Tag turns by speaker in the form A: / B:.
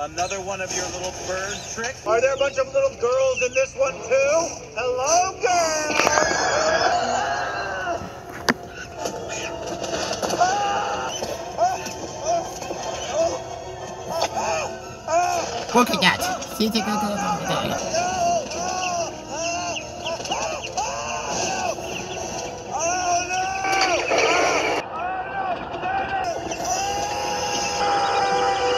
A: Another one of your little bird tricks? Are there a bunch of little girls in this one too? Hello, girls!
B: Look at that. See the